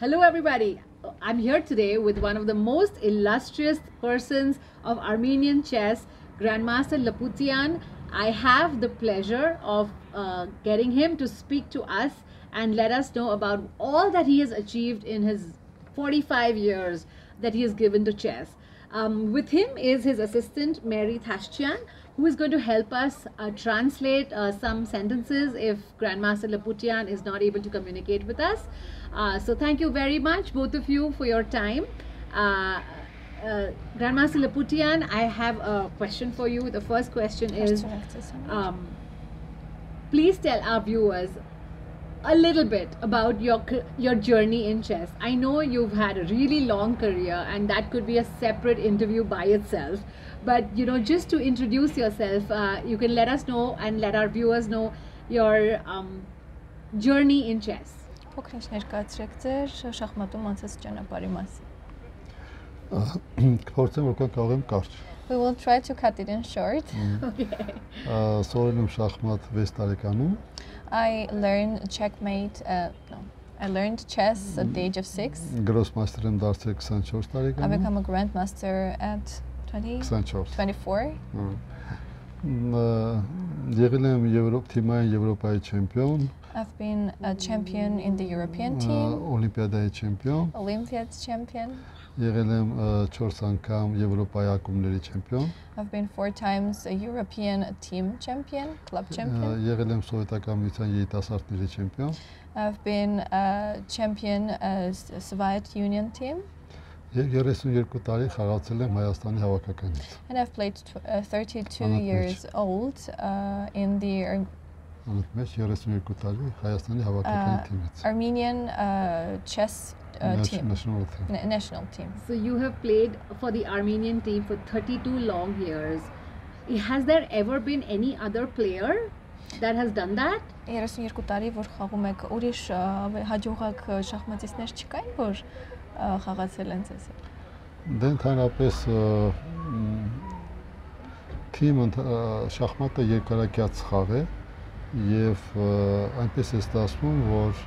Hello, everybody. I'm here today with one of the most illustrious persons of Armenian chess, Grandmaster Lputian. I have the pleasure of uh, getting him to speak to us and let us know about all that he has achieved in his 45 years that he has given to chess. Um, with him is his assistant, Mary Thashchian, who is going to help us uh, translate uh, some sentences if Grandmaster Lputian is not able to communicate with us. Uh, so thank you very much, both of you, for your time. Uh, uh, Grandmaster Lputian, I have a question for you. The first question is, um, please tell our viewers a little bit about your your journey in chess. I know you've had a really long career, and that could be a separate interview by itself. But you know, just to introduce yourself, uh, you can let us know and let our viewers know your um, journey in chess. Փոքրինչ ներկայացրեք ձեր շախմատում անցած ճանապարհի մասին։ Կփորձեմ որ կարող եմ կարճ։ We will try to cut it in short. Okay. Սովորել եմ շախմատ 6 տարեկանում, I learned checkmate uh, no. I learned chess at the age of 6. գրոսմաստեր եմ դարձել 24 I տարեկանում։ became a grandmaster at 20 24։ 24. Հա։ Մ, ա, Եղել եմ Եվրոպ թիմային Եվրոպայի չեմպիոն, I've been a champion in the European ա, team, Օլիմպիադայի չեմպիոն, Olympiad champion. եղել եմ 4 անգամ Եվրոպայի ակումբների չեմպիոն, I've been four times a European team champion, club ա, champion. եղել եմ սովետական միության երիտասարդների չեմպիոն, I've been a champion as a Soviet Union team. Եւ 32 տարի խաղացել եմ Հայաստանի հավաքականից։ And I've played tw- uh, 32 Anlat years old uh, in the մեջ 32 տարի Հայաստանի հավաքականի Ա, թիմից։ Armenian uh, chess uh, team, National team։ na- national team. So you have played for the Armenian team for 32 long years. Has there ever been any other player that has done that? 32 տարի որ խաղում եք, ուրիշ ավ- հաջողակ շախմատիստներ չկային, որ խաղացել են ձեզ։ Դե ընդհանրապես ը, մ, թիմը ընդ- ը, շախմատը երկարակյաց խաղ է եւ այնպես է ստացվում, որ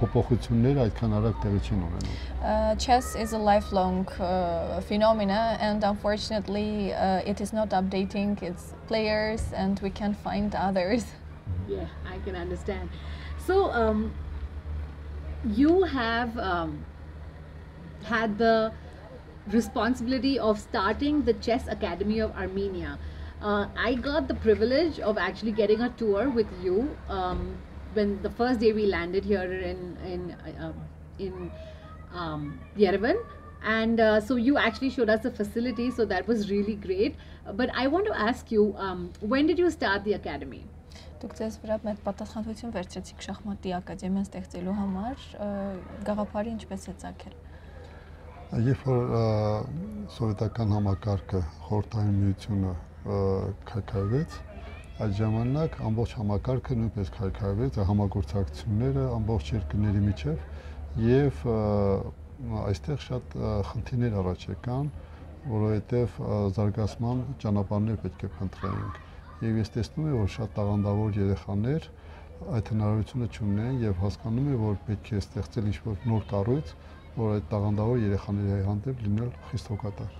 փոփոխությունները այդքան արագ տեղի չեն ունենում։ chess is a lifelong uh, phenomena, and unfortunately, uh, it is not updating its players, and we can find others. Yeah, I can understand. So, um, you have um, had the responsibility of starting the Chess Academy of Armenia. Uh, I got the privilege of actually getting a tour with you um, when the first day we landed here in in uh, um, in um, Yerevan. And uh, so you actually showed us the facility, so that was really great. But I want to ask you, um, when did you start the academy? Դուք ձեզ վրա մեծ պատասխանատվություն վերցրեցիք շախմատի ակադեմիան ստեղծելու համար, ը, գաղափարը ինչպես է ցակել։ Երբ որ սովետական համակարգը խորհրդային միությունը քայքայվեց, այդ ժամանակ ամբողջ համակարգը նույնպես քայքայվեց, համագործակցությունները ամբողջ երկրների միջև եւ այստեղ շատ խնդիրներ առաջ եկան, որովհետեւ զարգացման ճանապարհներ պետք է փնտրեինք։ Եվ ես տեսնում եմ, որ շատ տաղանդավոր երեխաներ այդ հնարավորությունը չունեն եւ հասկանում են, որ պետք է ստեղծել ինչ-որ նոր կառույց, որ այդ տաղանդավոր երեխաների հանդեպ լինել խիստ հոգատար։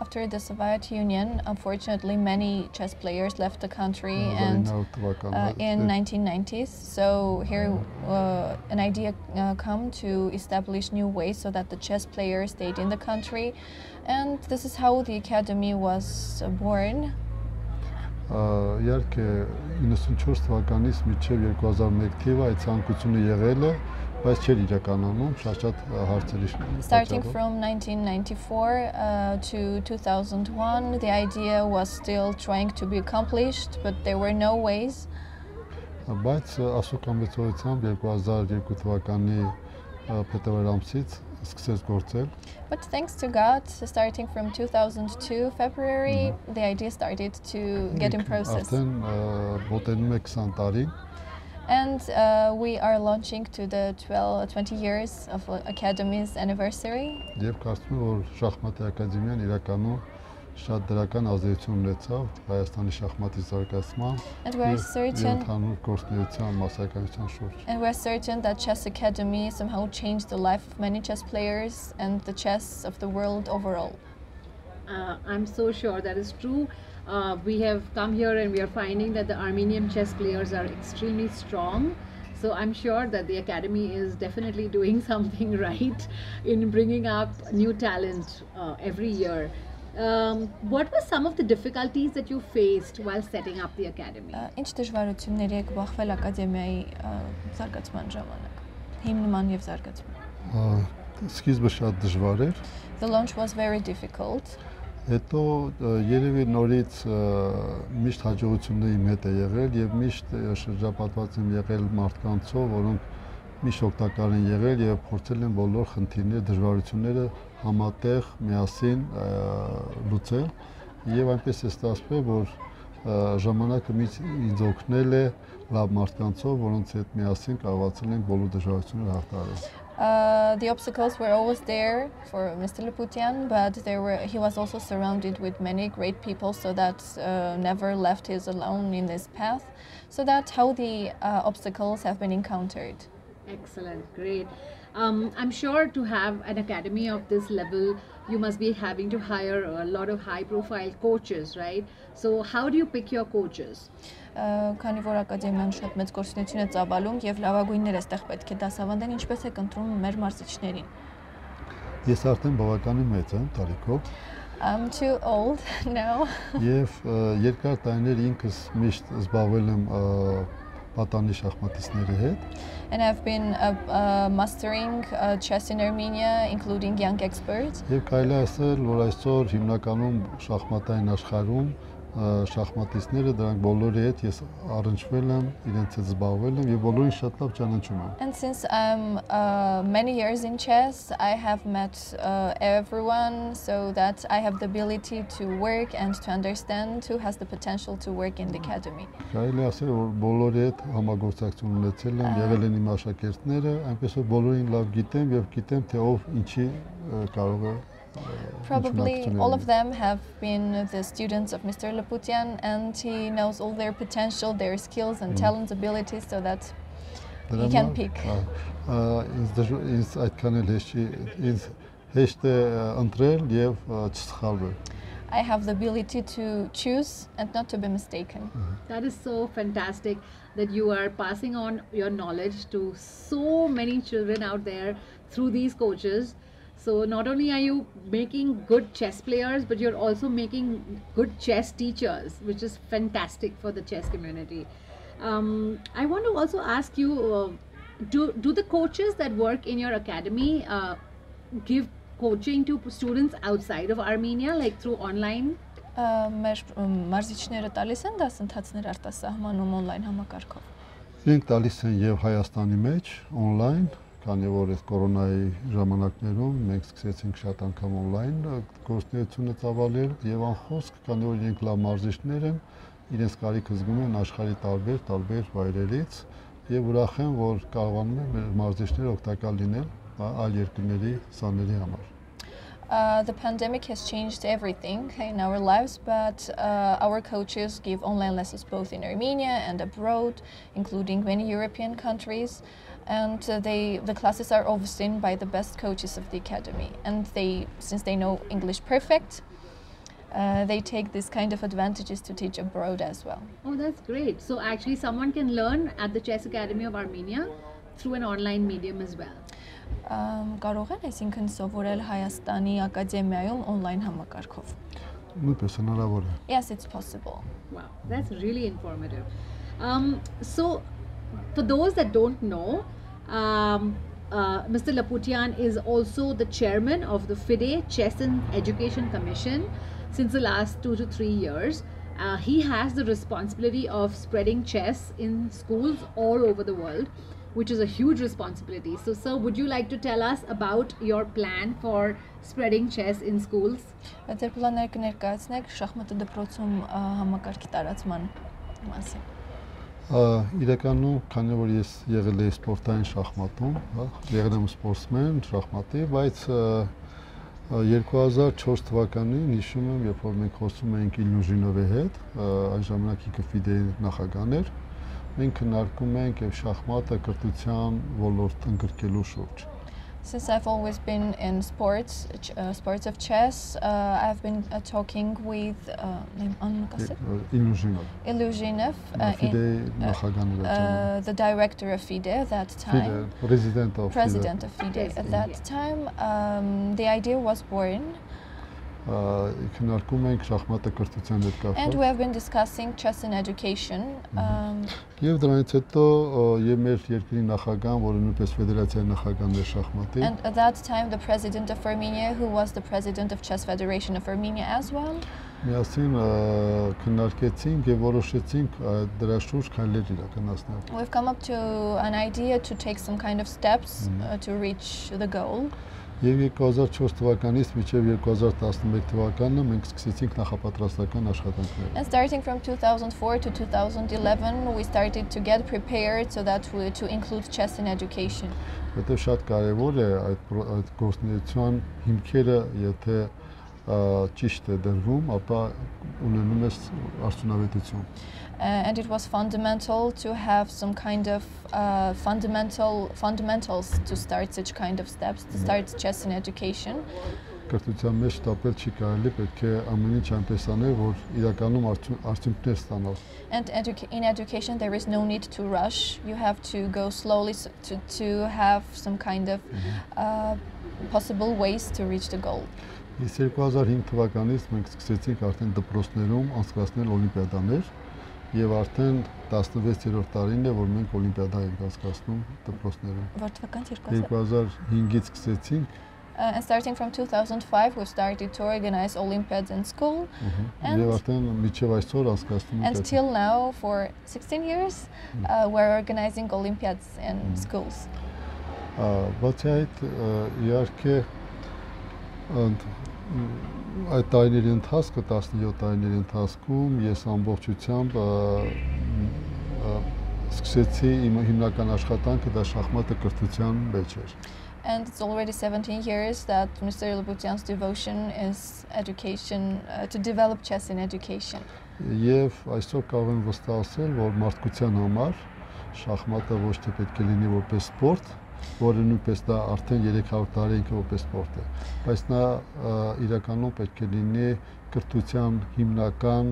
After the Soviet Union, unfortunately, many chess players left the country and 1900 թվականն uh, է, in դե, 1990s. So here, uh, an idea uh, come to establish new ways so that the chess players stayed in the country, and this is how the academy was uh, born. Իհարկե 94 թվականից մինչև 2001 թիվը այդ ցանկությունը եղել է, բայց չէր իրականանում շատ-շատ հարցերի Starting from 1994 uh, to 2001, the idea was still trying to be accomplished, but there were no ways. բայց ա, ասուկամեցողությամբ 2002 թվականի փետրվար ամսից սկսեց գործել But thanks to God, starting from 2002 February, the idea started to get in Ինք process. Արդեն ա, մոտենում է 20 տարի And uh, we are launching to the 12, 20 years of uh, Academy's anniversary. եւ կարծում եմ որ շախմատի ակադեմիան իրականում ա, շատ դրական ազդեցություն ունեցավ Հայաստանի շախմատի զարգացման And we're certain ընդհանուր գործունեության մասսայականության շուրջ։ And we're certain that Chess Academy somehow changed the life of many chess players and the chess of the world overall. Uh, I'm so sure that is true. Uh, we have come here and we are finding that the Armenian chess players are extremely strong. So I'm sure that the academy is definitely doing something right in bringing up new talent uh, every year. Um, what were some of the difficulties that you faced while setting up the academy? Ինչ դժվարությունների եք բախվել ակադեմիայի զարգացման ժամանակ։ Հիմնման եւ զարգացման։ Սկիզբը շատ դժվար էր, The launch was very difficult. հետո երևի նորից միշտ հաջողությունների իմ հետ է եղել եւ միշտ շրջապատված եմ եղել մարդկանցով, որոնք միշտ օգտակար են եղել եւ փորձել են բոլոր խնդիրները, դժվարությունները համատեղ միասին լուծել եւ այնպես է ստացվել, որ ժամանակը ինձ օգնել է լավ մարդկանցով, որոնց հետ միասին կարողացել ենք բոլոր դժվարությունները հաղթահարել։ Uh, the obstacles were always there for Mr. Laputian, but there were he was also surrounded with many great people, so that uh, never left his alone in this path. So that's how the uh, obstacles have been encountered. Excellent, great. Um, I'm sure to have an academy of this level, you must be having to hire a lot of high profile coaches, right? So, how do you pick your coaches? Քանի որ ակադեմիան շատ մեծ գործունեություն է ծավալում եւ լավագույնները այստեղ պետք է դասավանդեն, ինչպես եք ընտրում մեր մարզիչներին։ Ես արդեն բավականին մեծ եմ տարիքով I'm too old now. եւ ը, երկար տարիներ ինքս միշտ զբաղվել եմ պատանի շախմատիստների հետ And I've been uh, uh, mastering uh, chess in Armenia, including young experts. եւ կարելի է ասել, որ այսօր հիմնականում շախմատային աշխարհում շախմատիստները դրանք բոլորի հետ ես առնչվել եմ, իրենց հետ զբաղվել եմ եւ բոլորին շատ լավ ճանաչում եմ։ And since I'm uh, many years in chess, I have met uh, everyone so that I have the ability to work and to understand who has the potential to work in the academy. Կարելի ասել, որ բոլորի հետ համագործակցություն ունեցել եմ, եղել են իմ աշակերտները, այնպես որ բոլորին լավ գիտեմ եւ գիտեմ թե ով ինչի կարող է Probably all of them have been the students of Mr. Lputian and he knows all their potential, their skills and mm. talents, abilities so that he can pick. I have the ability to choose and not to be mistaken. That is so fantastic that you are passing on your knowledge to so many children out there through these coaches. So, not only are you making good chess players, but you're also making good chess teachers, which is fantastic for the chess community. Um, I want to also ask you uh, do, do the coaches that work in your academy uh, give coaching to students outside of Armenia, like through online? Ա, Մեր մ, մարզիչները տալիս են դասընթացներ արտասահմանում on-line համակարգով։ Իրենք տալիս են եւ Հայաստանի մեջ on-line, քանի որ այս կորոնայի ժամանակներում մենք սկսեցինք շատ անգամ on-line գործունեությունը ծավալել եւ անխոսք, քանի որ իրենք լավ մարզիչներ են, իրենց կարիքը զգում են աշխարհի տարբեր տարբեր վայրերից եւ ուրախ եմ, որ կարողանում են մեր մարզիչները օգտակար լինել այլ երկրների սաների համար։ Uh, the pandemic has changed everything in our lives, but uh, our coaches give online lessons both in Armenia and abroad, including many European countries. And uh, they, the classes are overseen by the best coaches of the academy. And they, since they know English perfect, uh, they take this kind of advantages to teach abroad as well. Oh, that's great. So, actually, someone can learn at the Chess Academy of Armenia through an online medium as well. Um, կարող են այսինքն սովորել Հայաստանի ակադեմիայում on-line համակարգով։ Նույնպես հնարավոր է։ Yes, it's possible. Wow, that's really informative. Um, so, for those that don't know, um, uh, Mr. Lputian is also the chairman of the FIDE Chess and Education Commission since the last two to three years. Uh, he has the responsibility of spreading chess in schools all over the world, which is a huge responsibility. So, sir, would you like to tell us about your plan for spreading chess in schools? Ձեր պլանները կներկայացնեք շախմատը դպրոցում համակարգի տարածման մասին։ Իրականում, քանի որ ես եղել եմ սպորտային շախմատում, հա, եղել եմ սպորտսմեն շախմատի, բայց ա, 2004 թվականին հիշում եմ, երբ որ մենք խոսում էինք Իլյուժինովի հետ, այն ժամանակ ինքը FIDE-ի նախագահն էր, մենք քննարկում ենք եւ շախմատը կրթության ոլորտ ընդգրկելու շուրջ։ Since I've always been in sports, uh, sports of chess, uh, I've been uh, talking with uh, Ilyumzhinov, Ilyumzhinov uh, uh, the director of FIDE at that time, FIDE, president of president FIDE, of FIDE at that time. Um, the idea was born. Քննարկում ենք շախմատը կրթության հետ and կապված։ we have been discussing chess in education. Եվ դրանից հետո եւ մեր երկրի նախագահան, որը նույնպես ֆեդերացիայի նախագահն էր շախմատի, and at that time, the president of Armenia, who was the president of Chess Federation of Armenia as well, միասին քննարկեցինք եւ որոշեցինք դրա շուրջ քայլեր իրականացնել։ we've come up to an idea to take some kind of steps to reach the goal. Եվ 2004 թվականից մինչև 2011 թվականը մենք սկսեցինք նախապատրաստական աշխատանքները։ And starting from 2004 to 2011, we started to get prepared so that we to include chess in education. Որտեղ շատ կարևոր է այդ այդ գործունեության հիմքերը, եթե ճիշտ է դրվում, ապա ունենում ես արդյունավետություն։ Uh, and it was fundamental to have some kind of uh, fundamental fundamentals to start such kind of steps to start chess in education Կրթության մեջ տապել չի կարելի, պետք է ամեն ինչ այնպես անել, որ իրականում արդյուն- արդյունքներ ստանալ։ and educa- in education there is no need to rush you have to go slowly s- to, to have some kind of uh, possible ways to reach the goal Իսկ 2005 թվականից մենք սկսեցինք արդեն դպրոցներում անցկացնել օլիմպիադաներ եւ արդեն 16-րդ տարին է, որ մենք օլիմպիադա ենք անցկացնում դպրոցներում։ Վարդվական երկու 2005-ից սկսեցինք Uh, and starting from 2005 we started to organize olympiads in school. And- այսօր անցկացնում and այդ- till now for 16 years uh, we're organizing olympiads in schools. Ա, Բացի այդ ա, իհարկե այդ տարիների ընթացքը 17 տարիների ընթացքում ես ամբողջությամբ սկսեցի իմ հիմնական աշխատանքը դա շախմատը կրթության մեջ էր։ and it's already 17 years that Mr. Lobutyan's devotion is education uh, to develop chess in education Եվ այսօր կարող եմ վստահ ասել, որ մարդկության համար շախմատը ոչ թե պետք է լինի որպես սպորտ, որը նույնպես դա արդեն 300 տարի ինքը որպես սպորտ է, բայց նա իրականում պետք է լինի կրթության հիմնական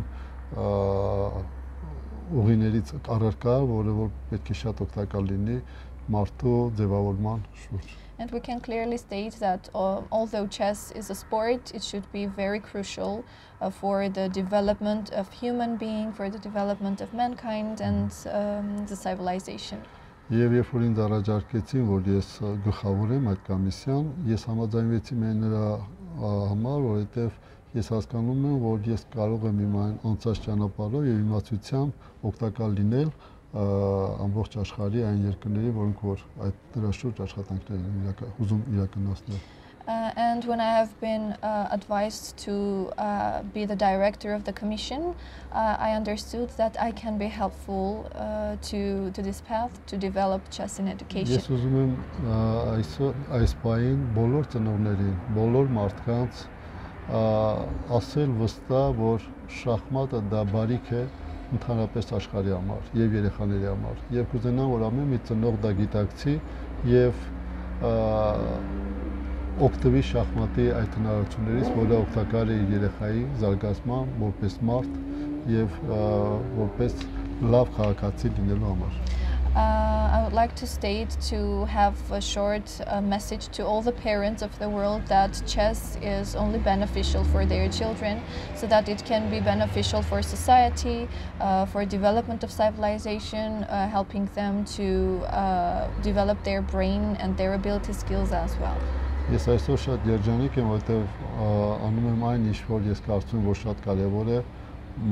ուղիներից առարկա, որը որ պետք է շատ օգտակար լինի մարդու ձևավորման շուրջ։ And we can clearly state that uh, although chess is a sport, it should be very crucial uh, for the development of human being, for the development of mankind and um, the civilization. Եվ երբ որ ինձ առաջարկեցին, որ ես գլխավորեմ այդ կոմիսիան, ես համաձայնվեցի միայն նրա համար, որովհետև ես հասկանում եմ, որ ես կարող եմ իմ այն անցած ճանապարհով եւ իմացությամբ օգտակար լինել ամբողջ աշխարհի այն երկրների, որոնք որ այդ դրա շուրջ աշխատանքներ իրական, ուզում իրականացնել։ Uh, and when I have been uh, advised to uh, be the director of the commission, uh, I understood that I can be helpful uh, to, to this path to develop chess in education. Ես ուզում եմ ա, այսօր այս պահին բոլոր ծնողներին, բոլոր մարդկանց ասել վստահ, որ շախմատը դա բարիք է ընդհանրապես աշխարհի համար եւ երեխաների համար։ Եվ կուզենամ, որ ամեն մի ծնող դա գիտակցի եւ ա, օգտվի շախմատի այդ հնարավորություններից, որը օգտակար է իր երեխայի զարգացման որպես մարդ եւ ա, որպես լավ քաղաքացի լինելու համար։ Uh, I would like to state to have a short uh, message to all the parents of the world that chess is only beneficial for their children, so that it can be beneficial for society, uh, for development of civilization, uh, helping them to uh, develop their brain and their ability skills as well. Ես այսօր շատ երջանիկ եմ, որովհետև անում եմ այն ինչ որ ես կարծում եմ, որ շատ կարևոր է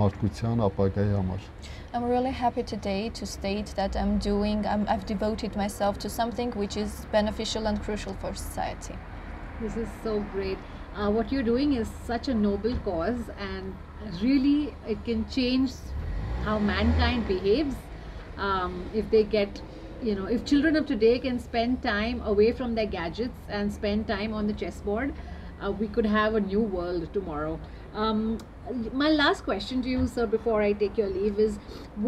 մարդկության ապագայի համար։ I'm really happy today to state that I'm doing, I'm, I've devoted myself to something which is beneficial and crucial for society. This is so great. Uh, what you're doing is such a noble cause, and really, it can change how mankind behaves um, if they get, you know, if children of today can spend time away from their gadgets and spend time on the chessboard. uh, we could have a new world tomorrow. Um, my last question to you, sir, before I take your leave, is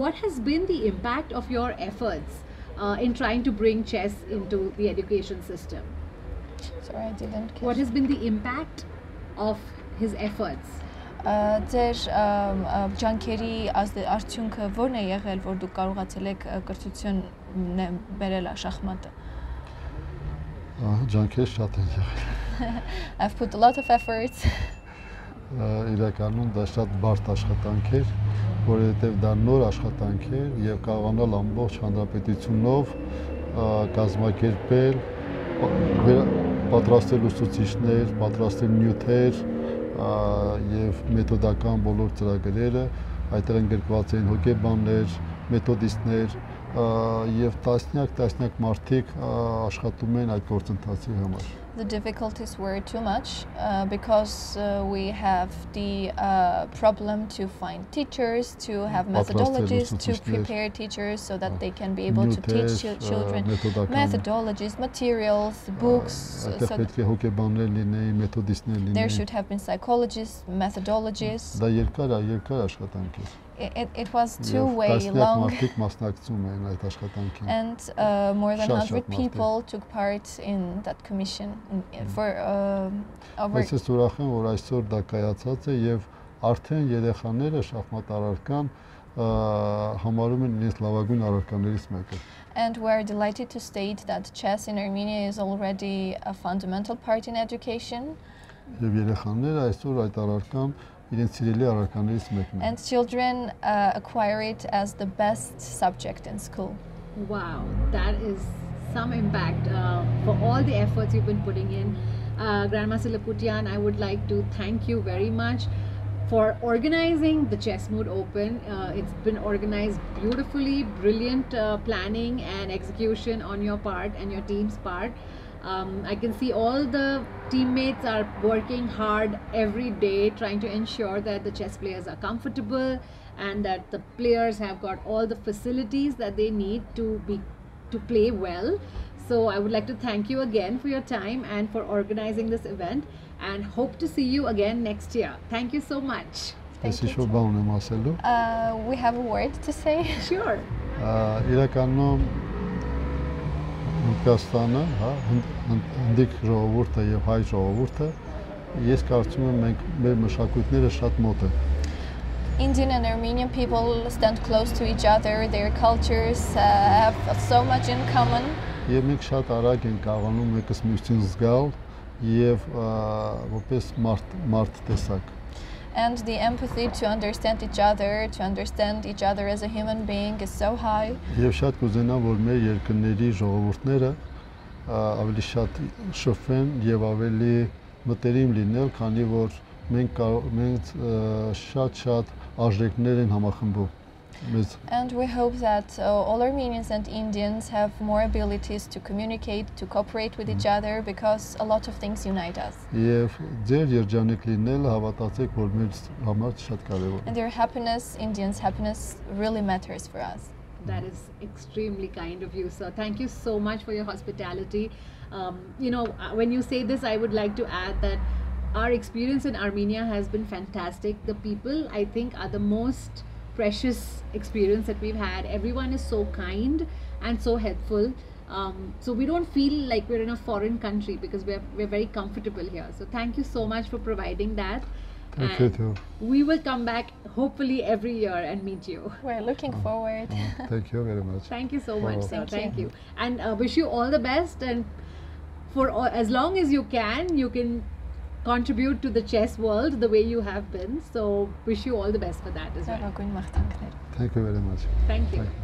what has been the impact of your efforts uh, in trying to bring chess into the education system? Sorry, I didn't catch. What has been the impact of his efforts? Ա, Ձեր ըմ, ը, ջանքերի ազդ- արդյունքը ո՞րն է եղել, որ դուք կարողացել եք ը, կրթություն բերել աշախմատը։ Ահա, ջանքեր շատ են եղել։ I've put a lot of efforts. Իրականում դա շատ բարդ աշխատանք էր, որովհետև դա նոր աշխատանք էր եւ կարողանալ ամբողջ հանրապետությունով կազմակերպել, պատրաստել ուսուցիչներ, պատրաստել նյութեր եւ մեթոդական բոլոր ծրագրերը, այդտեղ ընդգրկված էին հոգեբաններ, մեթոդիստներ եւ տասնյակ տասնյակ մարդիկ ա, աշխատում են այդ գործընթացի համար։ The difficulties were too much uh, because uh, we have the uh, problem to find teachers, to have Պատրաստել methodologies, to ուսուցիչներ, prepare teachers so that they can be able to teach նյութեր, chil- children մեթոդական methodologies, materials, books. Այդտեղ So պետք է հոգեբաններ լինեին, մեթոդիստներ there լինեին։ should have been psychologists, methodologists. Դա երկար, երկար աշխատանք էր։ It, it, was two way long. մարդիկ մասնակցում էին այդ աշխատանքին։ And uh, more than Շատ, 100 շատ մարդ է։ people took part in that commission for um over Ես ուրախ եմ, որ այսօր դա կայացած է եւ արդեն երեխաները շախմատ առարկան համարում են իրենց լավագույն առարկաներից մեկը։ And we're delighted to state that chess in Armenia is already a fundamental part in education, Եվ երեխաները այսօր այդ առարկան And children uh, acquire it as the best subject in school. Wow, that is some impact uh, for all the efforts you've been putting in. Uh, Grandmaster Lputian, I would like to thank you very much for organizing the ChessMood Open. Uh, it's been organized beautifully, brilliant uh, planning and execution on your part and your team's part um, I can see all the teammates are working hard every day trying to ensure that the chess players are comfortable and that the players have got all the facilities that they need to be to play well so I would like to thank you again for your time and for organizing this event and hope to see you again next year. Thank you so much. Thank you. Uh, we have a word to say. Sure. Uh, Հնդկաստանը, հա, հն- հն- հնդիկ ժողովուրդը եւ հայ ժողովուրդը ես կարծում եմ մենք մեր մշակույթները շատ մոտ են։ Indian and Armenian people stand close to each other. Their cultures uh, have so much in common. Եվ մենք շատ արագ ենք կարողանում մեկս մյուսին զգալ եւ որպես մարդ մարդ տեսակ։ And the empathy to understand each other, to understand each other as a human being is so high. Եվ շատ կուզենամ, որ մեր երկրների ժողովուրդները ավելի շատ շփվեն եւ ավելի մտերիմ լինել, քանի որ մենք մենք շատ-շատ արժեքներ են համախմբում։ And we hope that uh, all Armenians and Indians have more abilities to communicate, to cooperate with each other because a lot of things unite us. And their happiness, Indians' happiness really matters for us. That is extremely kind of you, sir. Thank you so much for your hospitality. Um, you know, uh, when you say this, I would like to add that our experience in Armenia has been fantastic. The people, I think, are the most precious experience that we've had. Everyone is so kind and so helpful. Um, so we don't feel like we're in a foreign country because we're, we're very comfortable here. So thank you so much for providing that. Thank you too. We will come back hopefully every year and meet you. We're looking forward. Thank you very much. Thank you so much, Oh. sir. Thank you. You. And uh, wish you all the best. And for all, as long as you can, you can contribute to the chess world the way you have been. So wish you all the best for that as well. Thank you very much. Thank you. Thank you.